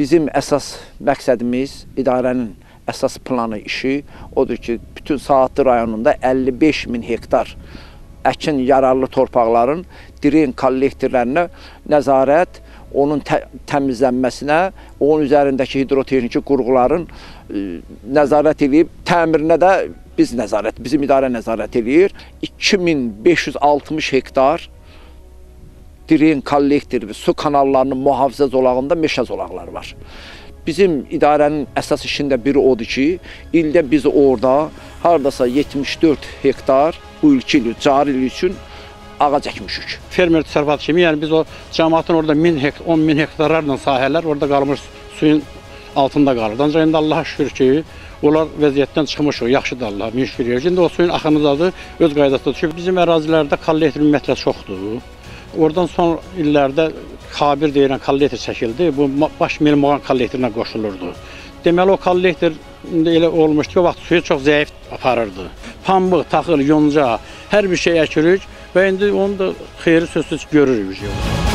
Bizim əsas məqsədimiz idarənin əsas planı işi odur ki, bütün Saatlı rayonunda 55 min hektar əkin yararlı torpaqların diren kollektorlarına nəzarət, onun tə təmizlənməsinə, onun üzərindəki hidrotexniki qurğuların ə, nəzarət edib təmirinə də biz nəzarət, bizim idarə nəzarət eləyir. 2560 hektar diren kollektor və su kanallarının mühafizə zolağında meşə zolaqları var. Bizim idarənin əsas işində biri odur ki, ildə biz orada hardasa 74 hektar bu ilki il, cari il üçün ağac əkmişik. fermer təsərrüfatı kimi, yəni biz o cəmaatın orada 1000 hektar, 10 min hektarlarla sahələr orada qalmış suyun altında qalır. Ancaq indi Allaha şükür ki, onlar vəziyyətdən çıxmışıq, yaxşıdır Allah, min şükür. İndi o suyun axınıdadır, öz qaydasında düşüb. Bizim ərazilərdə kollektor ümumiyyətlə çoxdur. Oradan son illərdə Kabir deyilən kollektor çəkildi. Bu baş Melmoğan kollektoruna qoşulurdu. Deməli o kollektor elə olmuşdu ki, o vaxt suyu çox zəif aparırdı. Pambıq, taxıl, yonca, hər bir şey əkirik və indi onu da xeyri sözsüz görürük.